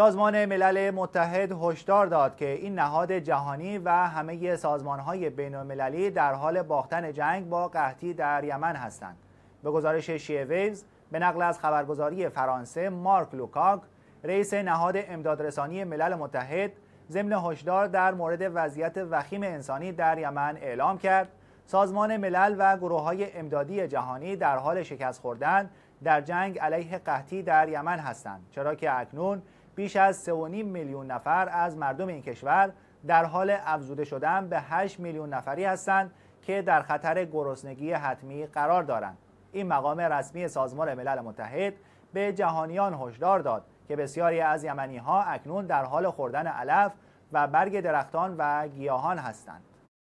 سازمان ملل متحد هشدار داد که این نهاد جهانی و همه سازمانهای بین المللی در حال باختن جنگ با قحطی در یمن هستند. به گزارش شیعه ویوز به نقل از خبرگزاری فرانسه مارک لوکاک رئیس نهاد امدادرسانی ملل متحد ضمن هشدار در مورد وضعیت وخیم انسانی در یمن اعلام کرد سازمان ملل و گروه های امدادی جهانی در حال شکست خوردن در جنگ علیه قحطی در یمن هستند چرا که اکنون بیش از 3.5 میلیون نفر از مردم این کشور در حال افزوده شدن به 8 میلیون نفری هستند که در خطر گرسنگی حتمی قرار دارند. این مقام رسمی سازمان ملل متحد به جهانیان هشدار داد که بسیاری از یمنی ها اکنون در حال خوردن علف و برگ درختان و گیاهان هستند.